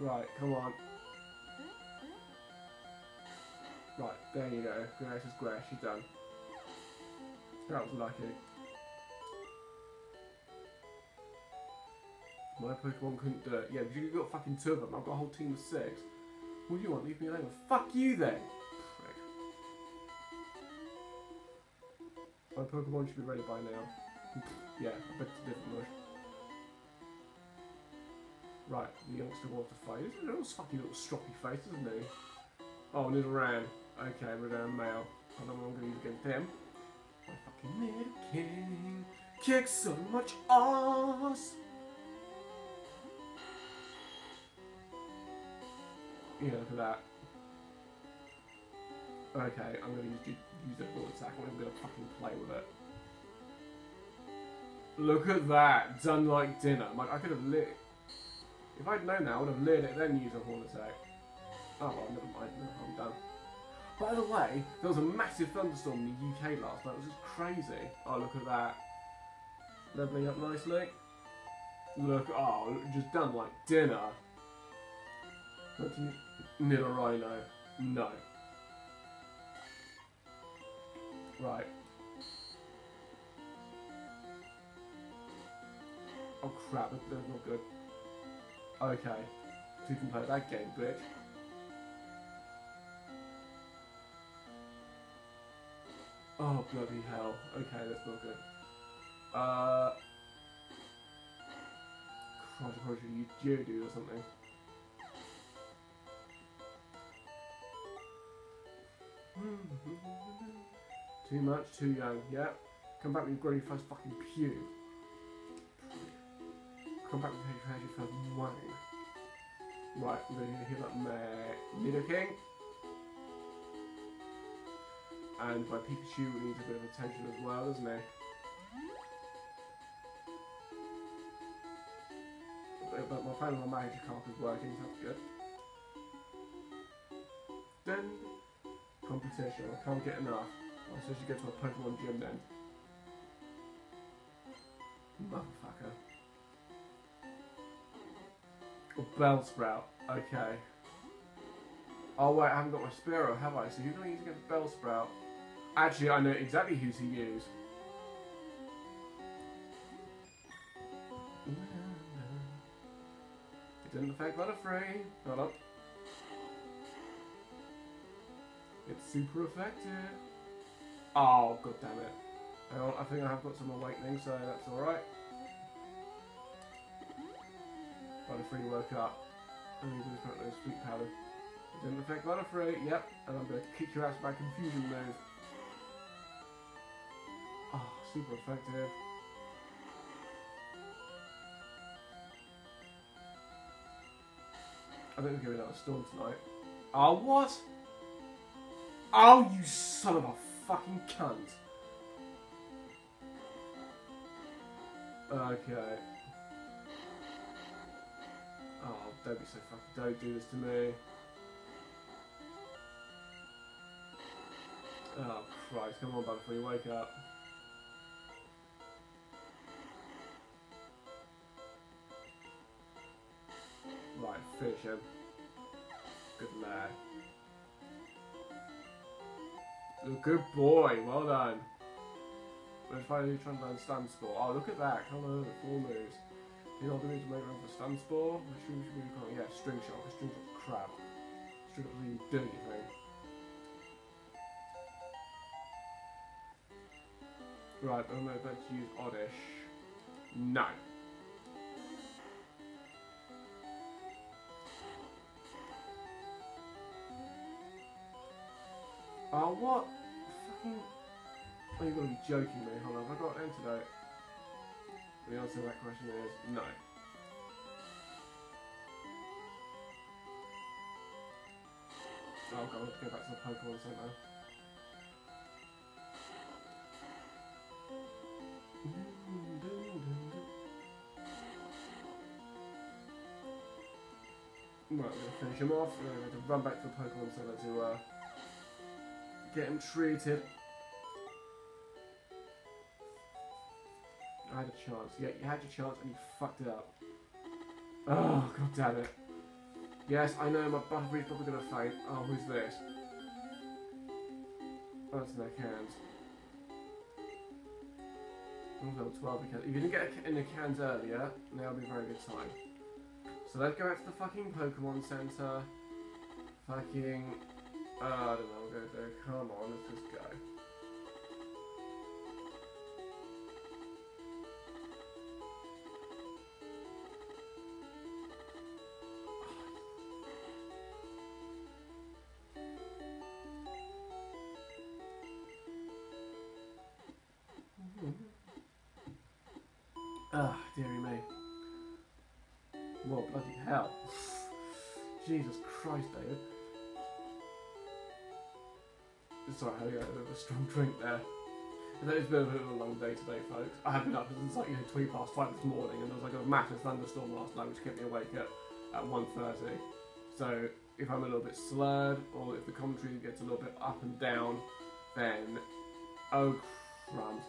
Right, come on. Right, there you go. Grace is Grace, she's done. That was lucky. My Pokemon couldn't do it. Yeah, but you got fucking two of them. I've got a whole team of six. What do you want? Leave me alone. Fuck you then! My Pokemon should be ready by now. yeah, I bet it's a different. Right, the youngster wants to fight. A little fucking little stroppy face, isn't he? Oh, Nidoran. Okay, we're down male. I don't going to use against them. My fucking Nidoking kicks so much ass! Yeah, look at that. Okay, I'm gonna use, use that bullet attack I'm gonna fucking play with it. Look at that! Done like dinner. Like, I could have lit. If I'd known that, I would have learned it, then use a horn attack. Oh well, never mind. No, I'm done. By the way, there was a massive thunderstorm in the UK last night. It was just crazy. Oh, look at that. Leveling up nicely. Look, oh, just done like dinner. What do you... No. Right. Oh crap, that- that's not good. Okay. So you can play that game, bitch. Oh, bloody hell. Okay, that's not good. Uh... Christ, I probably should use Geodude or something. Too much, too young. Yeah. Come back with your grody first fucking pew. Come back with your treasure first wang. Right, we're going to heal up my Nidoking. And my Pikachu needs a bit of attention as well, doesn't he? But- my final my Magikarp is working, so that's good. Then competition. I can't get enough. I you get to a Pokemon gym then. Motherfucker. Oh, Bellsprout. Okay. Oh wait, I haven't got my Spearow, have I? So who do I use against Bellsprout? Actually, I know exactly who to use. It didn't affect Butterfree. Hold up. It's super effective. Oh, god damn it. I think I have got some awakening, so that's alright. Butterfree woke up. And you just got those sweet powder. It didn't affect Butterfree, yep. And I'm to kick your ass by confusion move. Oh, ah, super effective. I think we're giving out a storm tonight. Oh, what? Oh, you son of a fucking cunt. Okay. Don't be so fucking. Don't do this to me. Oh, Christ. Come on, you wake up. Right, finish him. Good lad. Good boy, well done. Let's trying to learn stun spore. Oh, look at that. Come on, four moves. You know what the moves to make room for? Which moves should we call? Yeah, string shot. Because string shot's crap. String shot doesn't even do anything. Right, I'm about to use Oddish. No. Oh, what? Fucking. Oh, you've got to be joking me. Hold on, have I got an antidote? The answer to that question is no. Oh god, I have to go back to the Pokemon Center. Right, we're to finish him off. We're going to run back to the Pokemon Center to uh, get him treated. Had a chance. Yeah, you had your chance and you fucked it up. Oh, god damn it. Yes, I know my Butterfree's probably gonna faint. Oh, who's this? Oh, it's their cans. Oh, level 12 cans. If you didn't get in the cans earlier, now would be a very good time. So let's go out to the fucking Pokemon Center. Fucking. Uh, I don't know, we'll go there. Come on, let's just go. Ah, dearie me. Well, bloody hell. Jesus Christ, David. Sorry, I had a bit of a strong drink there. It's been a bit of a long day today, folks. I have been up since like you know, 20 past 5 this morning, and there was like a massive thunderstorm last night, which kept me awake at, at 1.30. So, if I'm a little bit slurred, or if the commentary gets a little bit up and down, then. Oh, crumbs.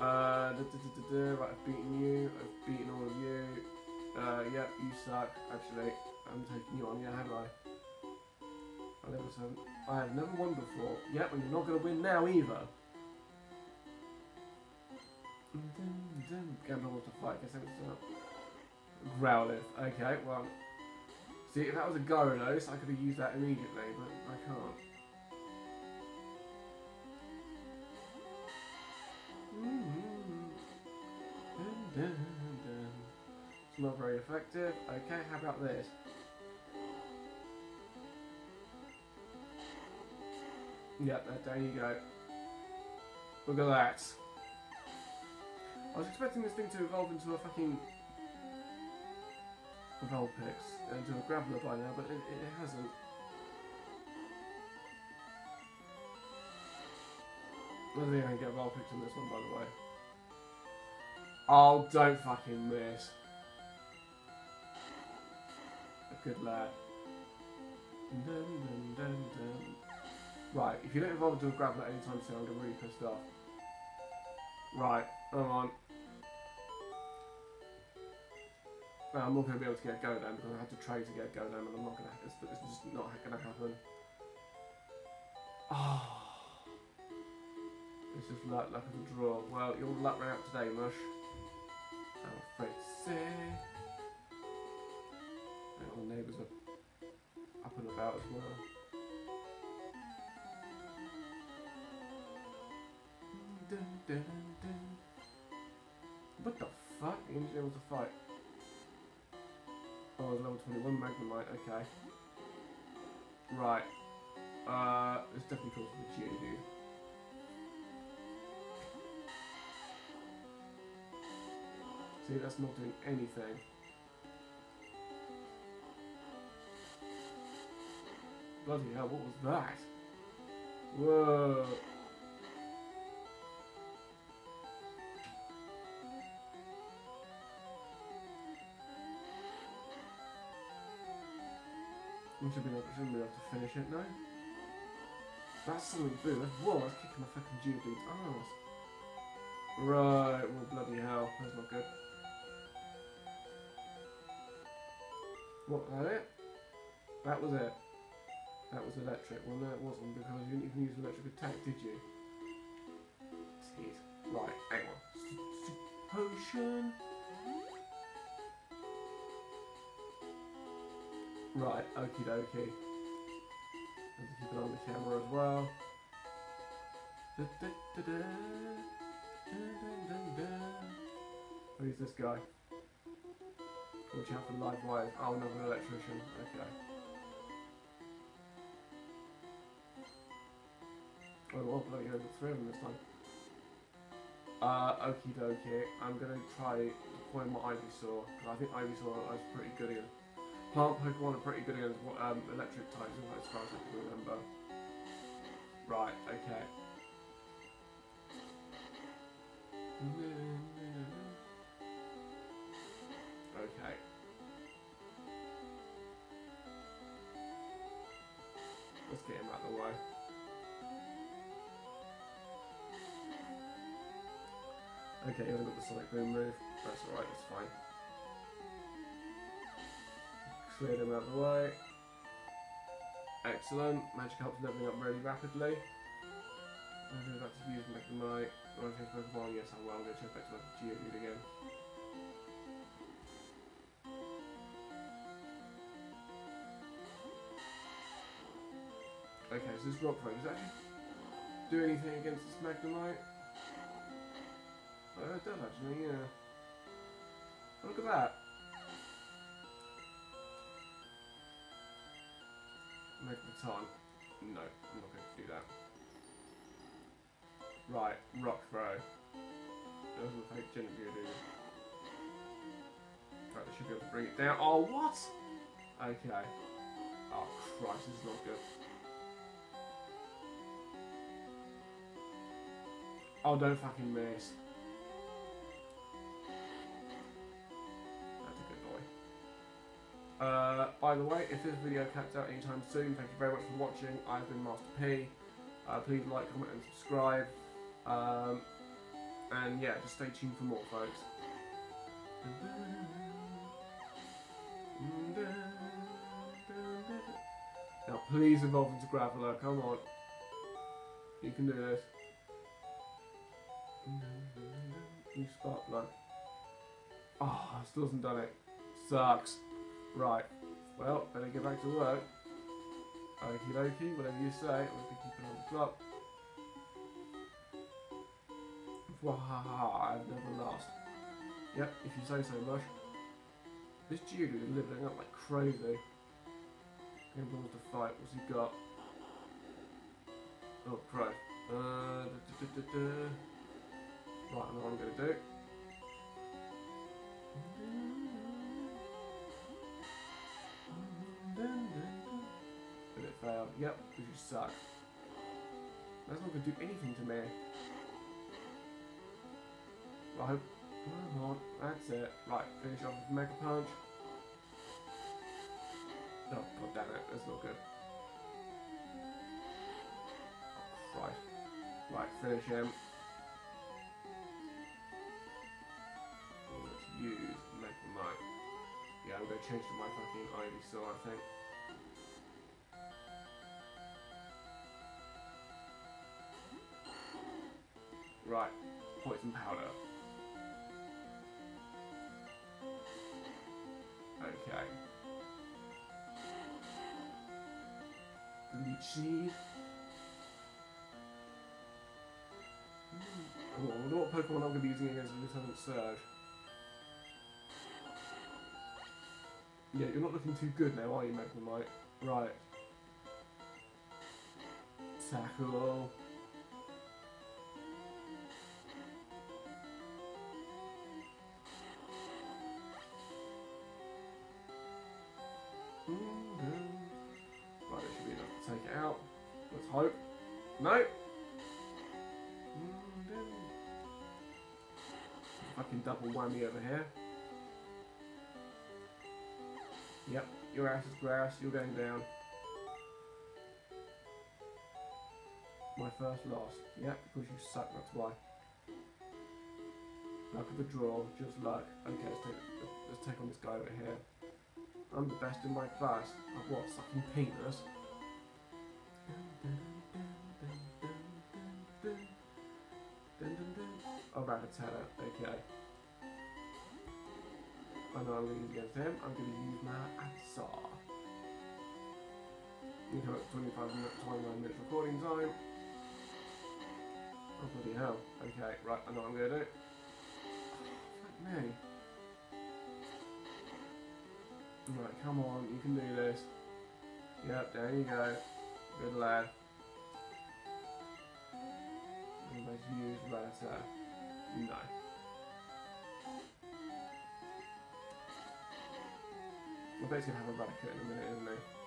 Uh, da, da, da, right, I've beaten you, I've beaten all of you. Uh, yep, you suck. Actually, I'm taking you on, yeah, have I? I never seven. I have never won before. Yep, and you're not going to win now either. Gamble to fight. Guess was uh, Growlithe. Okay, well. See, if that was a Gyarados, I could have used that immediately, but I can't. It's not very effective. Okay, how about this? Yep, there you go. Look at that. I was expecting this thing to evolve into a fucking Vulpix, into a Graveler by now, but it, it hasn't. I think I can get Vulpix in this one, by the way. Oh, don't fucking miss. A good lad. Dun, dun, dun. Right, if you don't evolve into a Graveler anytime soon, I'm going to really pissed off. Right, come on. No, I'm not going to be able to get a Golem because I had to trade to get a Golem and I'm not going to, it's, it's just not going to happen. Oh. This is luck, luck of the draw. Well, your luck ran out today, Mush. What the fuck? Engineer was a fight. Oh, level 21 Magnemite, okay. Right. Uh, it's definitely called the Geodude. See, that's not doing anything. Bloody hell, what was that? Whoa. We should be able, shouldn't be able to finish it now. That's something boo. Whoa, that's kicking my fucking Geodude's ass. Right, well bloody hell, that's not good. What, that it? That was it. That was electric. Well, no, it wasn't because you didn't even use electric attack, did you? Jeez. Right, hang on. Potion. Right, okie dokie. To keep it on the camera as well. Da, da, da. Who's this guy? Watch out for live wires. Oh, another electrician. Okay. Well, bloody hell, there's three of them this time. Uh, okie dokie. I'm gonna try to point my Ivysaur, because I think Ivysaur is pretty good against. Plant Pokemon are pretty good against um, electric types, as far as I can remember. Right, okay. Okay. Okay, he hasn't got the Sonic Boom move. That's alright, that's fine. Cleared him out of the way. Excellent. Magikarp's leveling up really rapidly. I'm about to use Magnemite. Do I change Pokemon? Yes, I will. I'm going to change back to my Geodude again. Okay, so this Rock Throw, does actually do anything against this Magnemite? Oh, it does actually, yeah. Look at that. Magneton. No, I'm not going to do that. Right, rock throw. Doesn't look like Gen Geodude. Right, should be able to bring it down. Oh, what? Okay. Oh, Christ, this is not good. Oh, don't fucking miss. Uh, by the way, if this video cuts out anytime soon, thank you very much for watching. I've been Master P. Uh, please like, comment, and subscribe. Um, and yeah, just stay tuned for more, folks. Now, please evolve into Graveler. Come on. You can do this. You spark blood. Oh, still hasn't done it. Sucks. Right. Well, better get back to work. Okie dokie, whatever you say. I'll keep it on the clock. Wahaha, I've never lost. Yep, if you say so much. This Geodude is leveling up like crazy. Game balls to fight, what's he got? Oh, Christ. Uh, da, da, da. Right, I know what I'm going to do. Did it fail? Yep, you suck. That's not to do anything to me. Right, come on, that's it. Right, finish off with Mega Punch. Oh, god damn it, that's not good. Christ. Right, finish him. Let's use Magnemite. Yeah, I'm to change to my fucking Ivysaur, I think. Right, poison powder. Okay. Leech Oh, I what Pokemon I'm going to be using against Lieutenant Surge. Yeah, you're not looking too good now, are you, Magnemite? Right. Tackle. Mm-hmm. Right, there should be enough to take it out. Let's hope. No! Mm-hmm. Fucking double whammy over here. Yep, your ass is grass, you're going down. My first loss. Yep, because you suck, that's why. Luck of the draw, just luck. Okay, let's take, let's take on this guy over here. I'm the best in my class. Of what? Sucking penis? Oh, Rattata. Okay. I know I'm going to against him. I'm going to use my. You come up 25 minutes, 29 minutes recording time. Oh, bloody hell. Okay, right, I know what I'm going to do. Fuck me. Right, come on, you can do this. Yep, there you go. Good lad. Let's use Rattata. No. We're basically have a Raticate in a minute, isn't he?